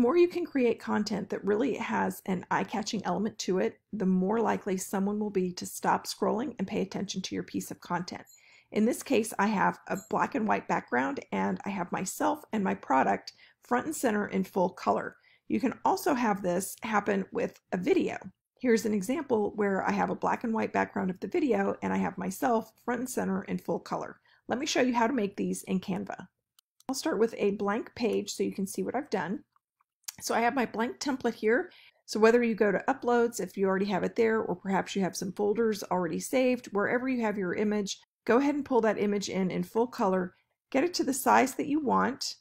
more you can create content that really has an eye-catching element to it, the more likely someone will be to stop scrolling and pay attention to your piece of content. In this case, I have a black and white background and I have myself and my product front and center in full color. You can also have this happen with a video. Here's an example where I have a black and white background of the video and I have myself front and center in full color. Let me show you how to make these in Canva. I'll start with a blank page so you can see what I've done. So I have my blank template here. So whether you go to uploads, if you already have it there, or perhaps you have some folders already saved, wherever you have your image, go ahead and pull that image in in full color, get it to the size that you want,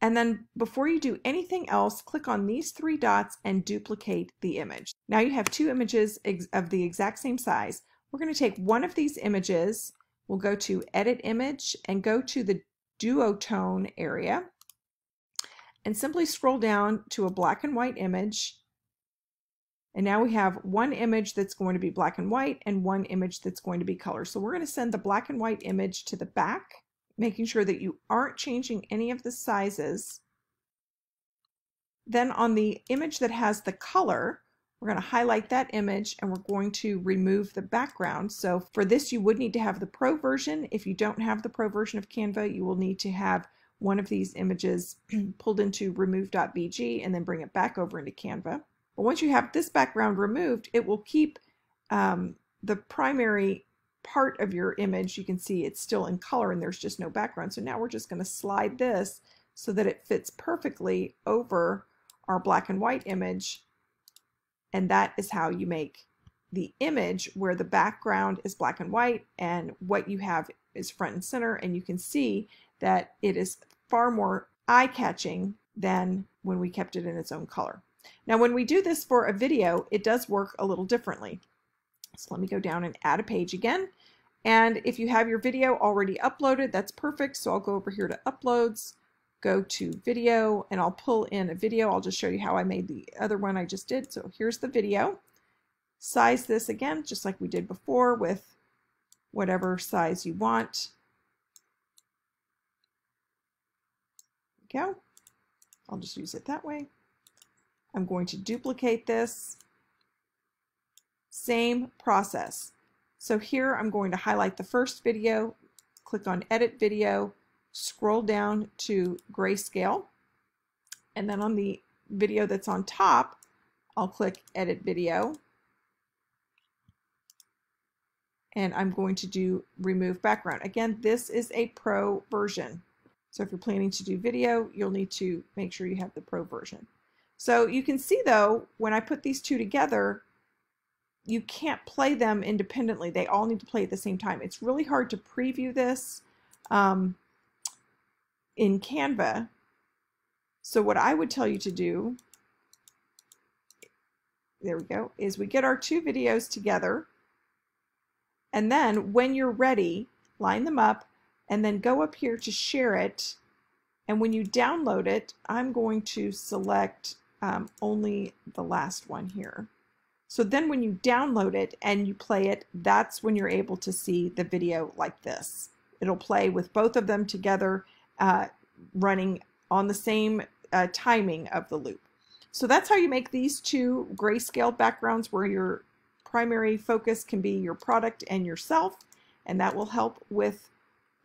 and then before you do anything else, click on these three dots and duplicate the image. Now you have two images of the exact same size. We're going to take one of these images, we'll go to Edit Image and go to the Duotone area and simply scroll down to a black and white image. And now we have one image that's going to be black and white and one image that's going to be color. So we're going to send the black and white image to the back, making sure that you aren't changing any of the sizes. Then on the image that has the color, we're going to highlight that image and we're going to remove the background. So for this, you would need to have the Pro version. If you don't have the Pro version of Canva, you will need to have one of these images pulled into remove.bg and then bring it back over into Canva. But once you have this background removed, it will keep um, the primary part of your image. You can see it's still in color and there's just no background. So now we're just going to slide this so that it fits perfectly over our black and white image. And that is how you make the image where the background is black and white and what you have is front and center. And you can see that it is far more eye-catching than when we kept it in its own color. Now when we do this for a video, it does work a little differently. So let me go down and add a page again. And if you have your video already uploaded, that's perfect. So I'll go over here to uploads, go to video, and I'll pull in a video. I'll just show you how I made the other one I just did. So here's the video. Size this again, just like we did before with whatever size you want. Go. I'll just use it that way. I'm going to duplicate this. Same process. So here I'm going to highlight the first video, click on Edit Video, scroll down to Grayscale, and then on the video that's on top, I'll click Edit Video, and I'm going to do Remove Background. Again, this is a Pro version. So if you're planning to do video, you'll need to make sure you have the pro version. So you can see though, when I put these two together, you can't play them independently. They all need to play at the same time. It's really hard to preview this um, in Canva. So what I would tell you to do, there we go, is we get our two videos together. And then when you're ready, line them up and then go up here to share it. And when you download it, I'm going to select um, only the last one here. So then when you download it and you play it, that's when you're able to see the video like this. It'll play with both of them together uh, running on the same uh, timing of the loop. So that's how you make these two grayscale backgrounds where your primary focus can be your product and yourself, and that will help with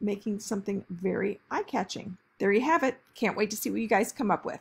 making something very eye-catching. There you have it. Can't wait to see what you guys come up with.